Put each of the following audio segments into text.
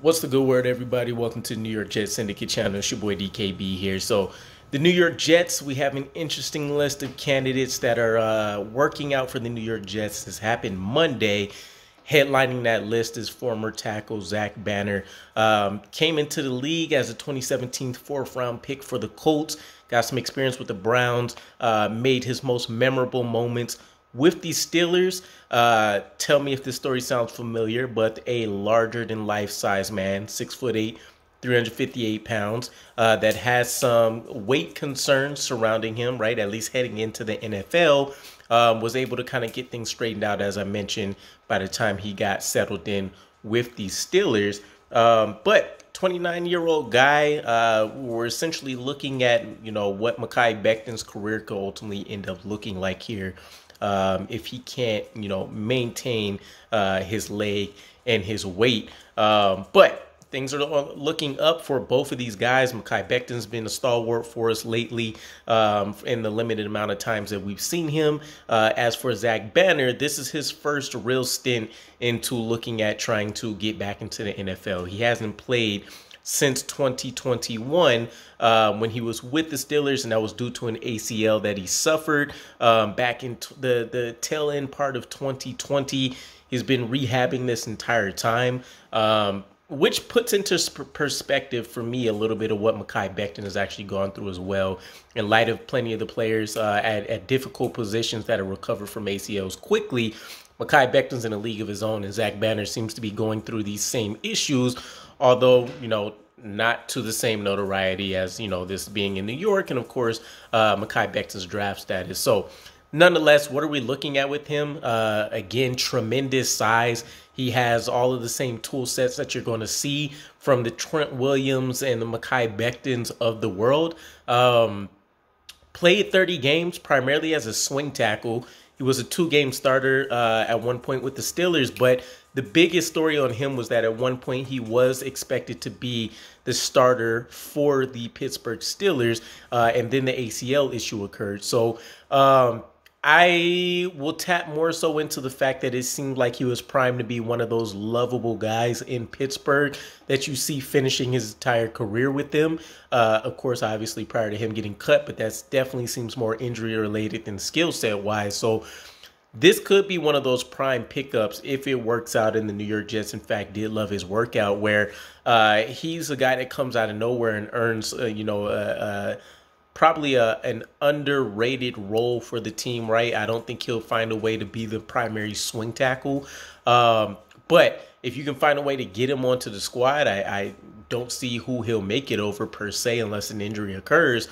What's the good word, everybody? Welcome to the New York Jets Syndicate channel. It's your boy DKB here. So, the New York Jets, we have an interesting list of candidates that are uh, working out for the New York Jets. This happened Monday. Headlining that list is former tackle Zach Banner. Um, came into the league as a 2017 fourth round pick for the Colts. Got some experience with the Browns. Uh, made his most memorable moments with the Steelers. Uh, tell me if this story sounds familiar, but a larger than life size man, six foot eight, 358 pounds, uh, that has some weight concerns surrounding him, right? At least heading into the NFL, um, was able to kind of get things straightened out, as I mentioned, by the time he got settled in with the Steelers. Um, but 29 year old guy, uh, we're essentially looking at, you know, what Mekhi Becton's career could ultimately end up looking like here um, if he can't, you know, maintain uh, his leg and his weight. Um, but things are looking up for both of these guys. Mekhi Becton's been a stalwart for us lately um, in the limited amount of times that we've seen him. Uh, as for Zach Banner, this is his first real stint into looking at trying to get back into the NFL. He hasn't played since 2021 um, when he was with the Steelers, and that was due to an ACL that he suffered um, back in t- the the tail end part of 2020. He's been rehabbing this entire time. Um, which puts into perspective for me a little bit of what Mekhi Becton has actually gone through as well, in light of plenty of the players uh, at, at difficult positions that have recovered from ACLs quickly. Mekhi Becton's in a league of his own, and Zach Banner seems to be going through these same issues although you know not to the same notoriety as you know this being in New York, and of course uh, Mekhi Becton's draft status. So, nonetheless, what are we looking at with him? Uh, again, tremendous size. He has all of the same tool sets that you're going to see from the Trent Williams and the Mekhi Bectons of the world. Um, played 30 games primarily as a swing tackle. He was a two game starter uh, at one point with the Steelers, but the biggest story on him was that at one point he was expected to be the starter for the Pittsburgh Steelers, uh, and then the ACL issue occurred. So, um, I will tap more so into the fact that it seemed like he was primed to be one of those lovable guys in Pittsburgh that you see finishing his entire career with them. Uh, of course, obviously prior to him getting cut, but that definitely seems more injury related than skill set wise. So this could be one of those prime pickups if it works out in the New York Jets. In fact, did love his workout where uh, he's a guy that comes out of nowhere and earns, uh, you know, uh, uh probably a, an underrated role for the team, right? I don't think he'll find a way to be the primary swing tackle. Um, but if you can find a way to get him onto the squad, I, I don't see who he'll make it over per se unless an injury occurs.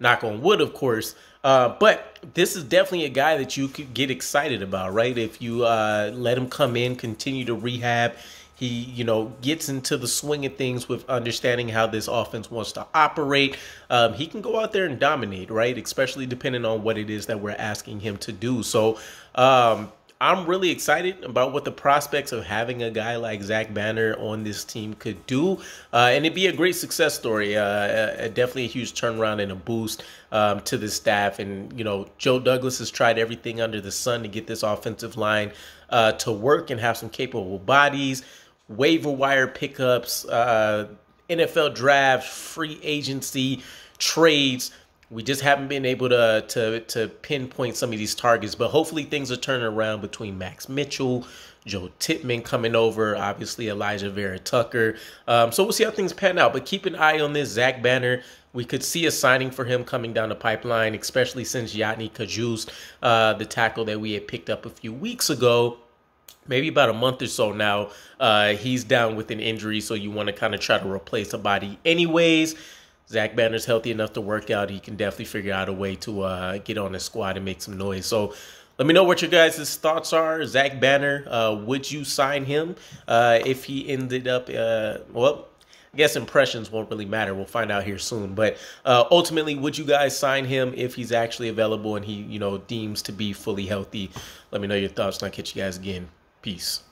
Knock on wood, of course. Uh, but this is definitely a guy that you could get excited about, right? If you uh, let him come in, continue to rehab, he, you know, gets into the swing of things with understanding how this offense wants to operate. Um, he can go out there and dominate, right? Especially depending on what it is that we're asking him to do. So, um, I'm really excited about what the prospects of having a guy like Zach Banner on this team could do, uh, and it'd be a great success story. Uh, uh, definitely a huge turnaround and a boost um, to the staff. And you know, Joe Douglas has tried everything under the sun to get this offensive line uh, to work and have some capable bodies, waiver wire pickups, uh, NFL draft, free agency trades we just haven't been able to to to pinpoint some of these targets, but hopefully things are turning around between Max Mitchell, Joe Tippmann coming over, obviously Alijah Vera-Tucker. Um, so we'll see how things pan out. But keep an eye on this Zach Banner. We could see a signing for him coming down the pipeline, especially since Yodny Cajuste, uh, the tackle that we had picked up a few weeks ago, maybe about a month or so now, uh, he's down with an injury. So you want to kind of try to replace a body anyways. Zach Banner's healthy enough to work out. He can definitely figure out a way to uh, get on the squad and make some noise. So let me know what your guys' thoughts are. Zach Banner, uh, would you sign him uh, if he ended up, uh, well, I guess impressions won't really matter. We'll find out here soon. But uh, ultimately, would you guys sign him if he's actually available and he, you know, deems to be fully healthy? Let me know your thoughts and I'll catch you guys again. Peace.